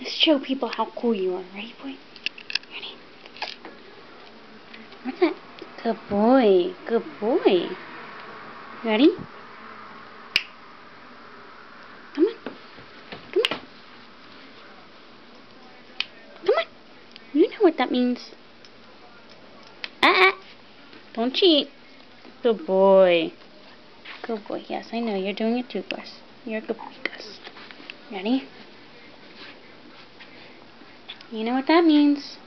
Let's show people how cool you are. Ready, boy? Ready? What's that? Good boy. Good boy. Ready? Come on. Come on. Come on. You know what that means. Ah, ah. Don't cheat. Good boy. Good boy. Yes, I know. You're doing it too, Gus. You're a good boy, Gus. Ready? You know what that means.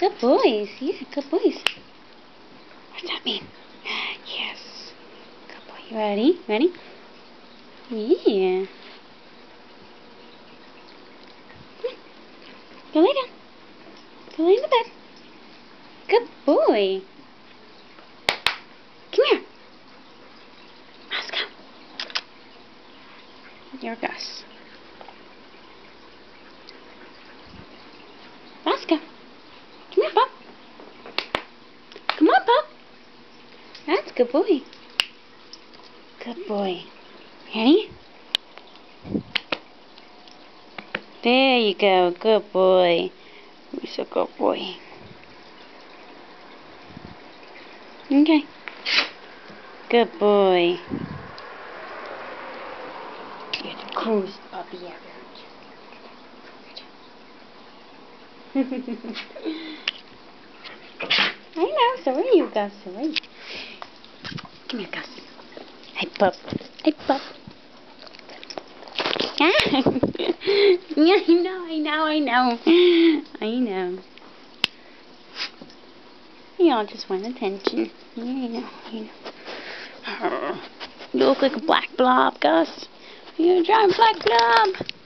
Good boys. Yeah, good boys. What's that mean? Yes. Good boy. You ready? Ready? Yeah. Go lay down. Go lay the bed. Good boy. Come here. Let's. Your Gus. Let's. Come here, Bob. Come on, Bob. That's good boy. Good boy. Ready? There you go. Good boy. He's a good boy. Okay. Good boy. You're the coolest puppy ever. I know, so are you, Gus. So are you. Come here, Gus. Hey, pup. Hey, pup. yeah, I know, I know, I know. I know. Y'all just want attention. Yeah, I know, know. You look like a black blob, Gus. You're a giant black blob.